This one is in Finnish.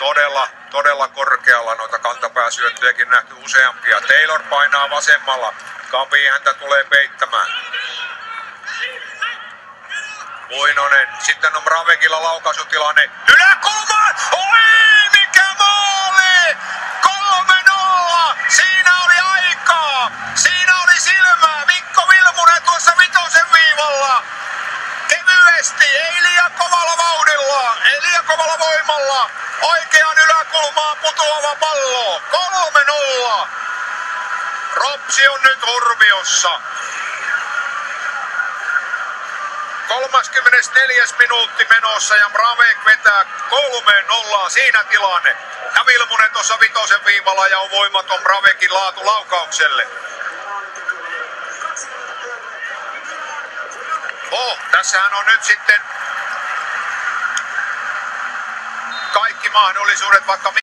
todella, todella korkealla. Noita kantapääsyöttöjäkin nähty useampia. Taylor painaa vasemmalla. Kapi häntä tulee peittämään. Muinonen. Sitten on Ravekilla laukaisutilanne. Yläkulmaan! Oi, mikä maali! 3-0! Siinä oli aikaa! Siinä oli silmää! Mikko Vilmunen tuossa vitosen viivalla! Kevyesti, ei liian kovalla vauhdilla, ei liian kovalla voimalla. Oikean yläkulmaan putoava pallo. 3-0. Ropsi on nyt hurmiossa. 34. minuutti menossa ja Bravek vetää 3-0 siinä tilanne. Ja Vilmunen tuossa vitosen viivalla ja on voimaton Bravekin laatu laukaukselle. Oh, tässähän on nyt sitten mahdollisuudet vaikka